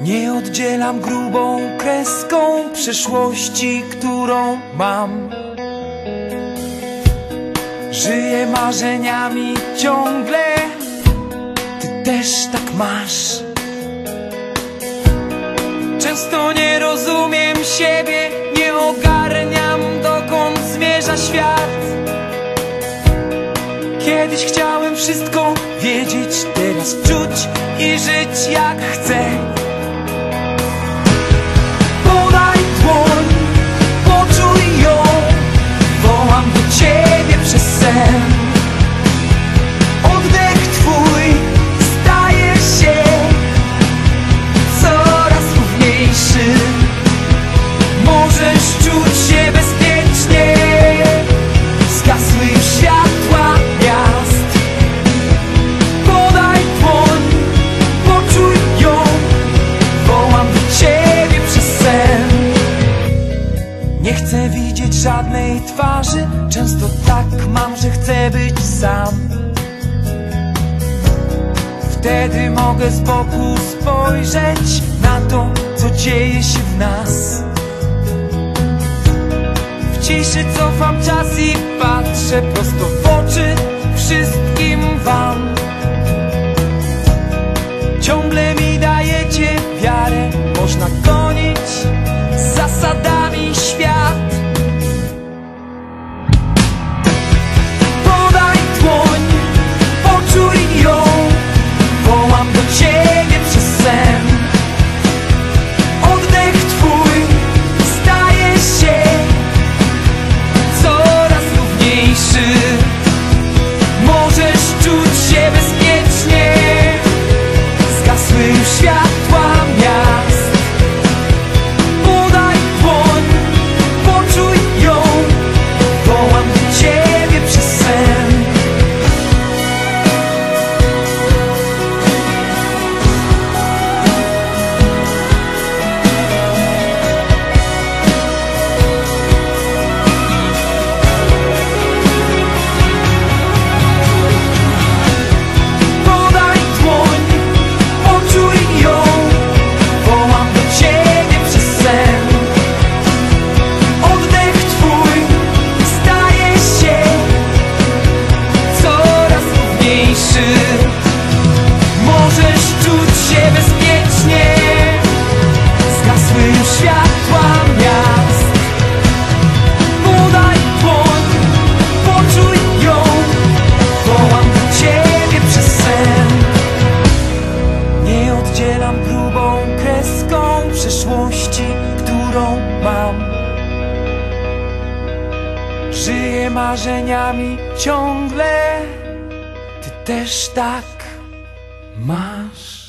Nie oddzielam grubą kreską przeszłości, którą mam. Żyję marzeniami ciągle, ty też tak masz. Często nie rozumiem siebie, nie ogarniam dokąd zmierza świat. Kiedyś chciałem wszystko wiedzieć, teraz czuć i żyć jak chcę. Chcę widzieć żadnej twarzy, często tak mam, że chcę być sam. Wtedy mogę z boku spojrzeć na to, co dzieje się w nas. W ciszy cofam czas i patrzę prosto w oczy wszystkim wam. Kreską przeszłości, którą mam. Żyję marzeniami ciągle, ty też tak masz.